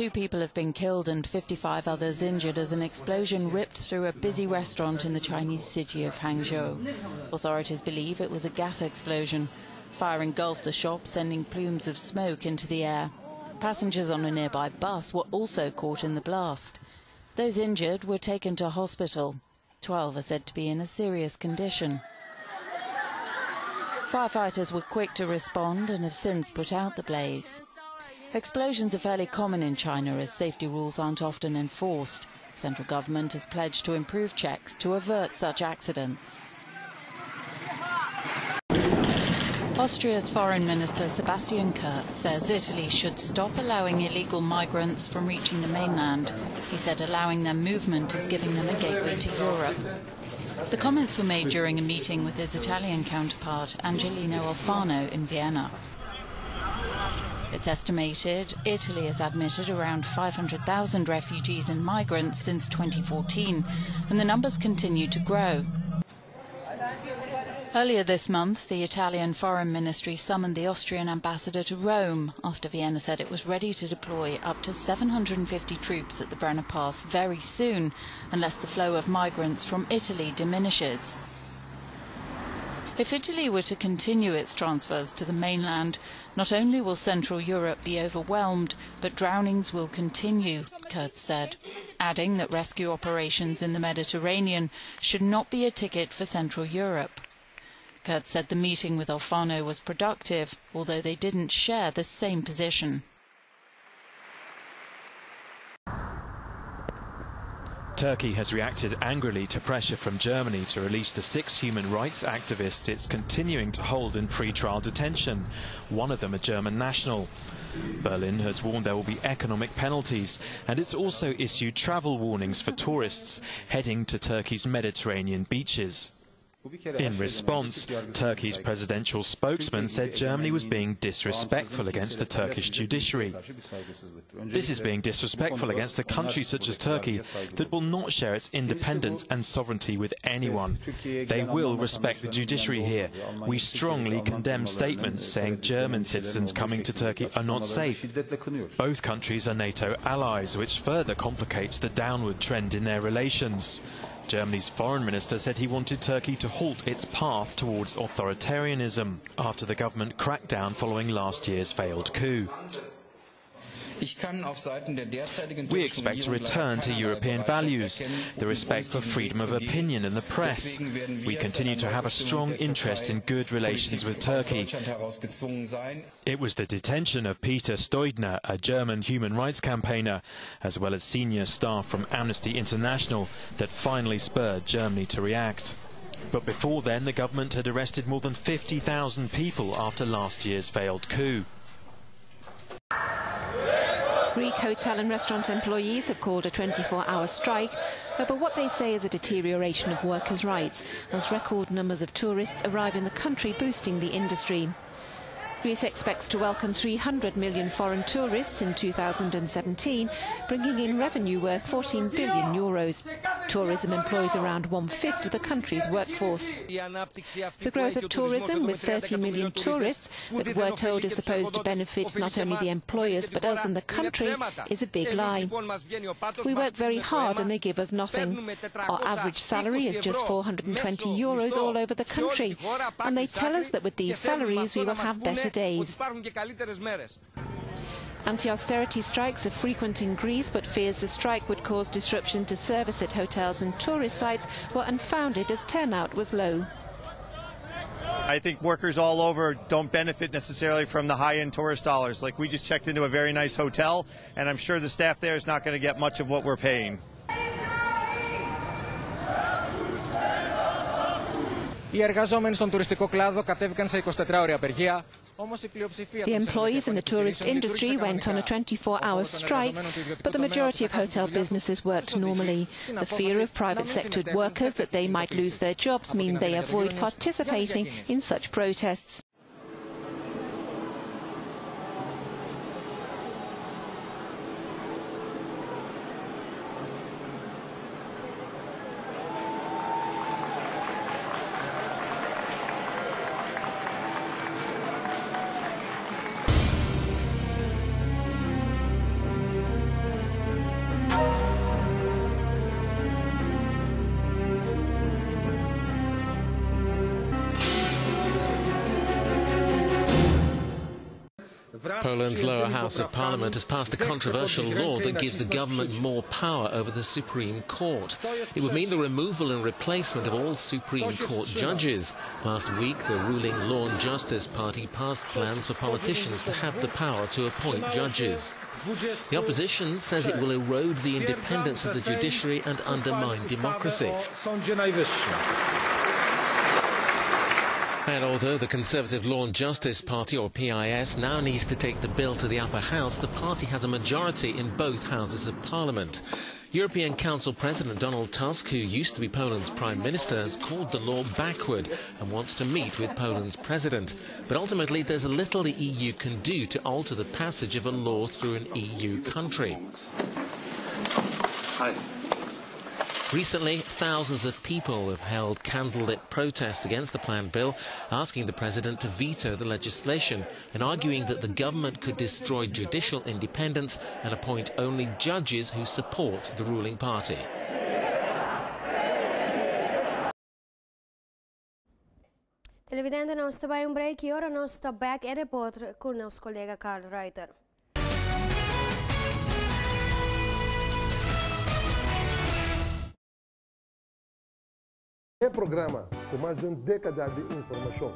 Two people have been killed and 55 others injured as an explosion ripped through a busy restaurant in the Chinese city of Hangzhou. Authorities believe it was a gas explosion. Fire engulfed the shop, sending plumes of smoke into the air. Passengers on a nearby bus were also caught in the blast. Those injured were taken to hospital. Twelve are said to be in a serious condition. Firefighters were quick to respond and have since put out the blaze. Explosions are fairly common in China as safety rules aren't often enforced. Central government has pledged to improve checks to avert such accidents. Austria's Foreign Minister Sebastian Kurz says Italy should stop allowing illegal migrants from reaching the mainland. He said allowing their movement is giving them a gateway to Europe. The comments were made during a meeting with his Italian counterpart, Angelino Alfano, in Vienna. It's estimated Italy has admitted around 500,000 refugees and migrants since 2014, and the numbers continue to grow. Earlier this month, the Italian Foreign Ministry summoned the Austrian ambassador to Rome after Vienna said it was ready to deploy up to 750 troops at the Brenner Pass very soon, unless the flow of migrants from Italy diminishes. If Italy were to continue its transfers to the mainland, not only will Central Europe be overwhelmed, but drownings will continue, Kurz said, adding that rescue operations in the Mediterranean should not be a ticket for Central Europe. Kurz said the meeting with Alfano was productive, although they didn't share the same position. Turkey has reacted angrily to pressure from Germany to release the six human rights activists it's continuing to hold in pre-trial detention, one of them a German national. Berlin has warned there will be economic penalties, and it's also issued travel warnings for tourists heading to Turkey's Mediterranean beaches. In response, Turkey's presidential spokesman said Germany was being disrespectful against the Turkish judiciary. This is being disrespectful against a country such as Turkey that will not share its independence and sovereignty with anyone. They will respect the judiciary here. We strongly condemn statements saying German citizens coming to Turkey are not safe. Both countries are NATO allies, which further complicates the downward trend in their relations. Germany's foreign minister said he wanted Turkey to halt its path towards authoritarianism after the government crackdown following last year's failed coup. We expect a return to European values, the respect for freedom of opinion and the press. We continue to have a strong interest in good relations with Turkey. It was the detention of Peter Steudner, a German human rights campaigner, as well as senior staff from Amnesty International, that finally spurred Germany to react. But before then, the government had arrested more than 50,000 people after last year's failed coup. Greek hotel and restaurant employees have called a 24-hour strike over what they say is a deterioration of workers' rights as record numbers of tourists arrive in the country boosting the industry. Greece expects to welcome 300 million foreign tourists in 2017, bringing in revenue worth 14 billion euros. Tourism employs around one-fifth of the country's workforce. The growth of tourism, with 30 million tourists, that we're told is supposed to benefit not only the employers but us and the country, is a big lie. We work very hard and they give us nothing. Our average salary is just 420 euros all over the country, and they tell us that with these salaries we will have better days. Anti-austerity strikes are frequent in Greece, but fears the strike would cause disruption to service at hotels and tourist sites were unfounded as turnout was low. I think workers all over don't benefit necessarily from the high-end tourist dollars. Like we just checked into a very nice hotel, and I'm sure the staff there is not going to get much of what we're paying. Οι εργαζόμενοι στον τουριστικό κλάδο κατέβηκαν σε 24 απεργία the employees in the tourist industry went on a 24-hour strike, but the majority of hotel businesses worked normally. The fear of private sector workers that they might lose their jobs mean they avoid participating in such protests. Poland's lower house of parliament has passed a controversial law that gives the government more power over the Supreme Court. It would mean the removal and replacement of all Supreme Court judges. Last week, the ruling Law and Justice Party passed plans for politicians to have the power to appoint judges. The opposition says it will erode the independence of the judiciary and undermine democracy. And although the Conservative Law and Justice Party, or PIS, now needs to take the bill to the upper house, the party has a majority in both houses of parliament. European Council President Donald Tusk, who used to be Poland's Prime Minister, has called the law backward and wants to meet with Poland's President. But ultimately, there's little the EU can do to alter the passage of a law through an EU country. Hi. Recently, thousands of people have held candlelit protests against the planned bill, asking the president to veto the legislation and arguing that the government could destroy judicial independence and appoint only judges who support the ruling party. Televidente, nós vai um break e agora nós está back com nosso colega Carl Reiter. É programa com mais de uma década de informação